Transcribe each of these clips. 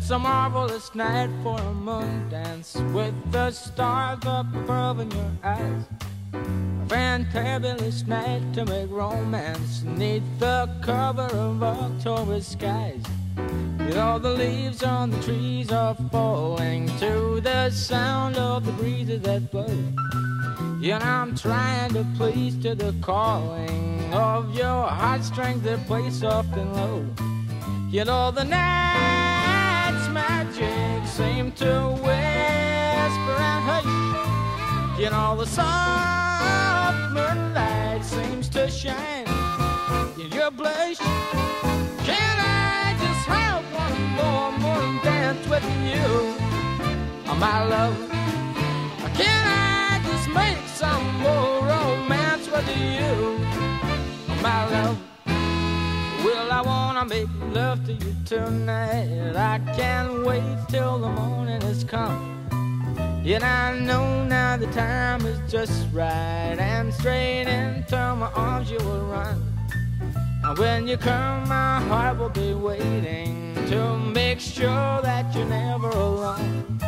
It's a marvelous night for a moon dance with the stars above in your eyes. A fantabulous night to make romance neath the cover of October skies. You all the leaves on the trees are falling to the sound of the breezes that blow. Know I'm trying to please to the calling of your heartstrings that play soft and low. You know the night's magic seem to whisper and hush. You know the soft moonlight seems to shine in your blush. Can I just have one more moon dance with you, oh, my love? Can I just make some more romance with you, oh, my love? I wanna make love to you tonight. I can't wait till the morning has come. Yet I know now the time is just right, and straight into my arms you will run. And when you come, my heart will be waiting to make sure that you're never alone.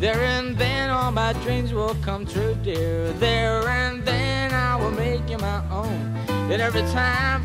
There and then all my dreams will come true, dear. There and then I will make you my own. And every time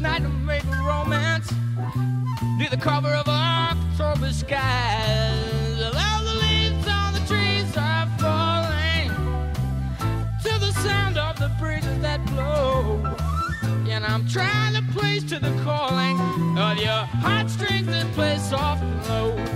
night to make romance near the cover of October skies. All the leaves on the trees are falling to the sound of the breezes that blow. And I'm trying to please to the calling of your heartstrings that play soft and low.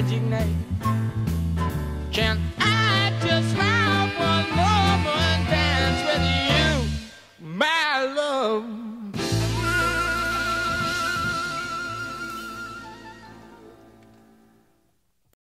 magic night. Can't